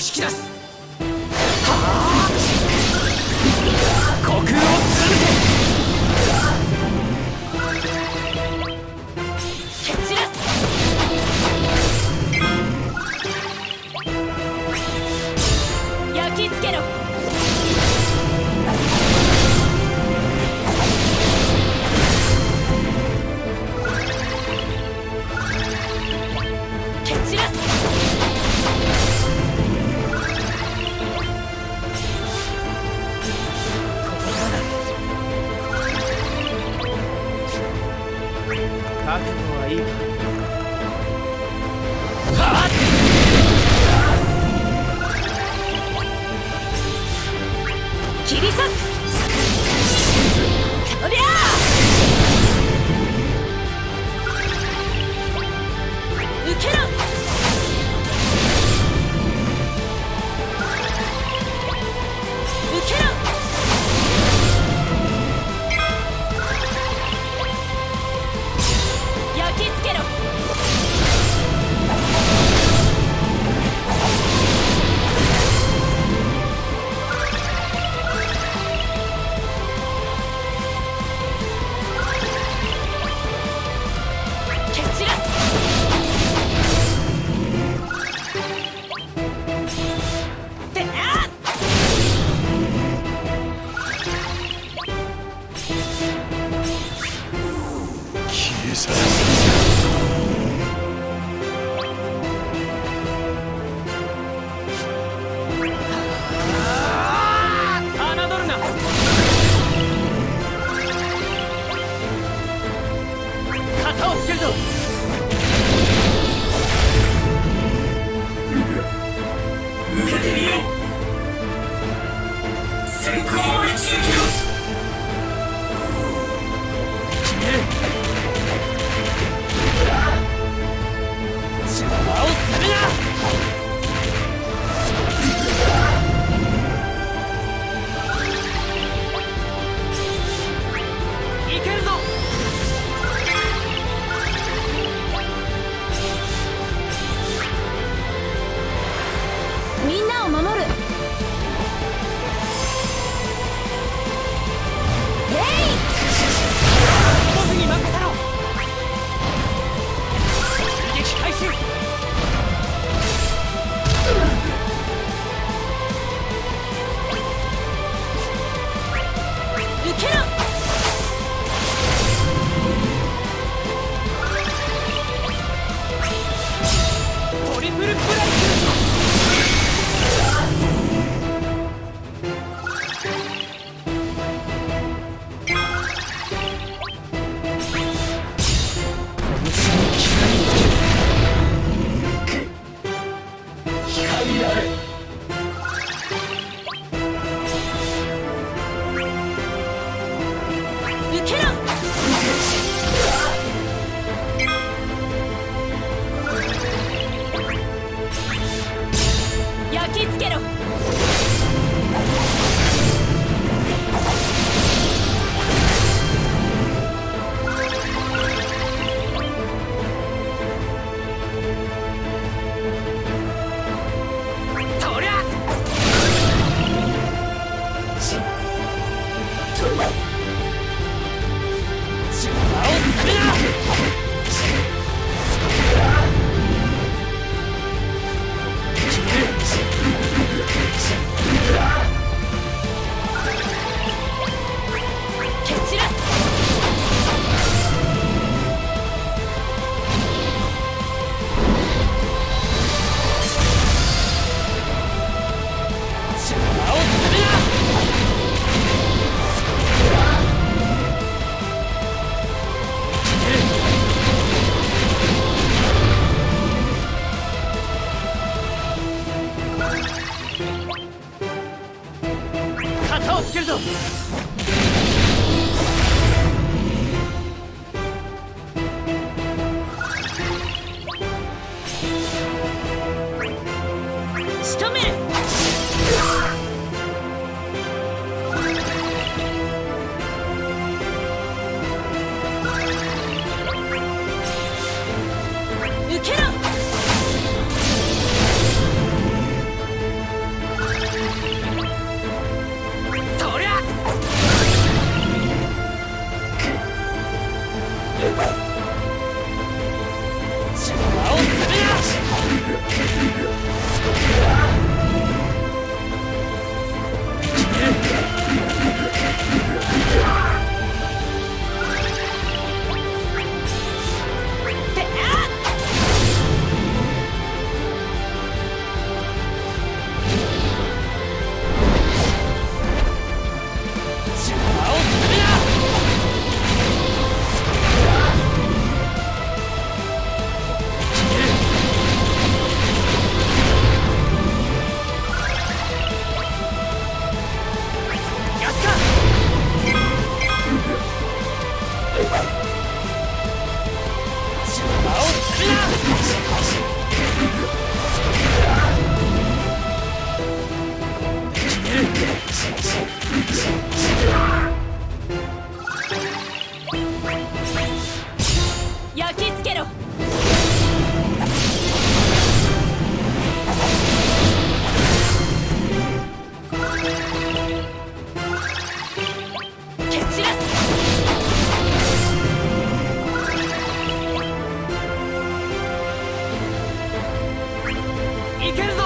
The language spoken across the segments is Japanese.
引き出す。はあ虚空を貫け焼きつけろ。いけるぞ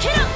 kiddo!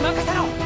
任せろ。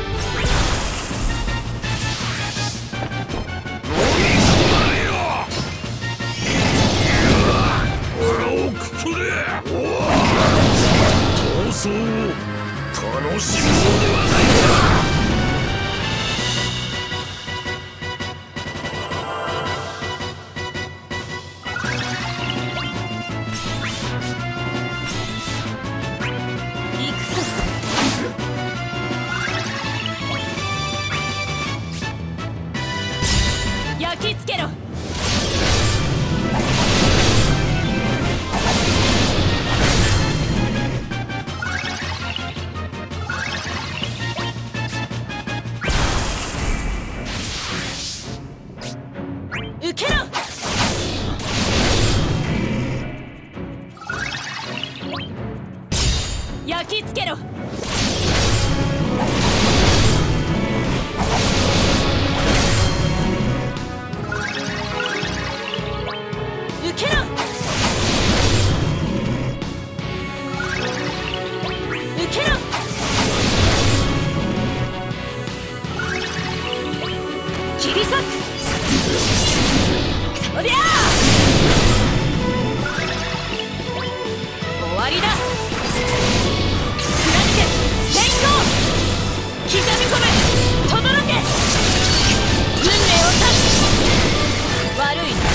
争を楽しむのではない焼き付けろ。運命を断つ。悪い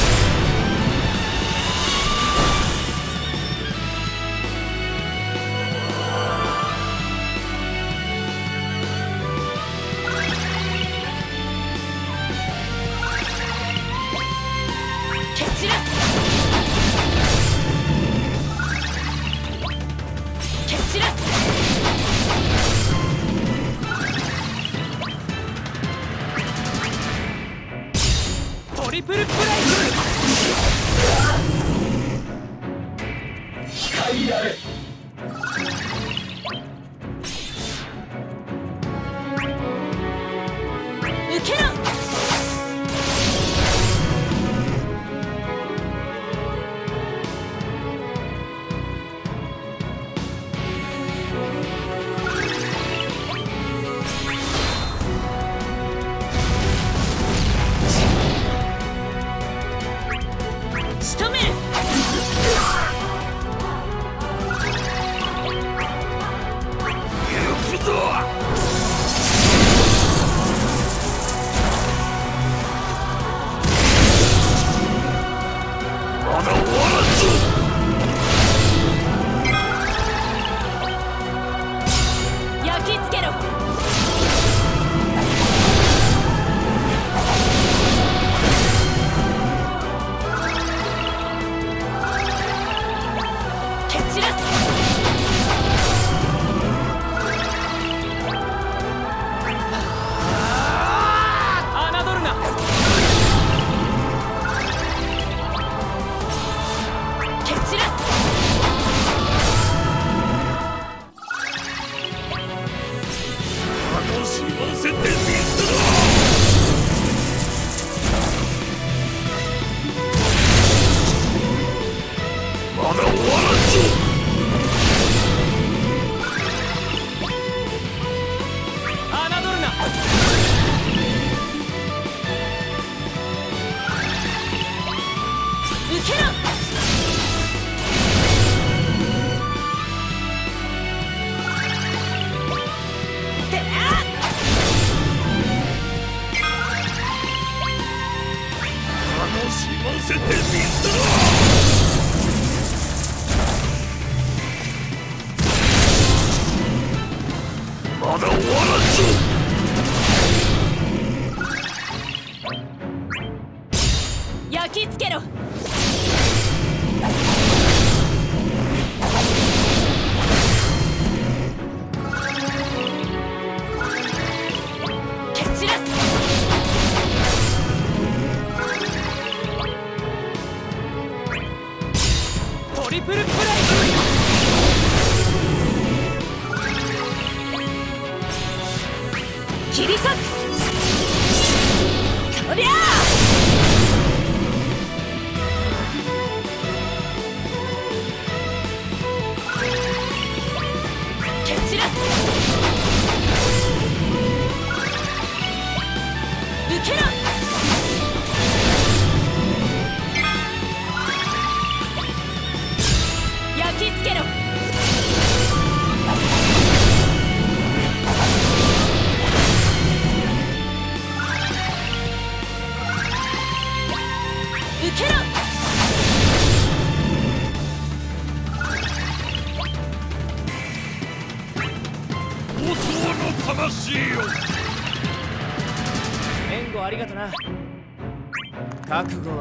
Put it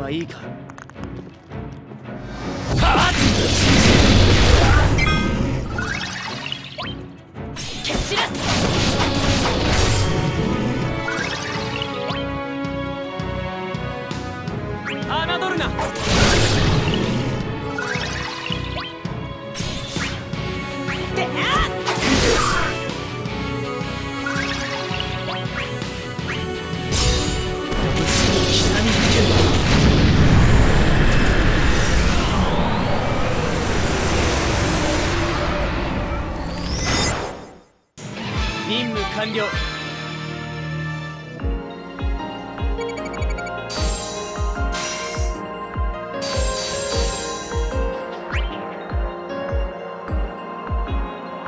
はいいか侮るな。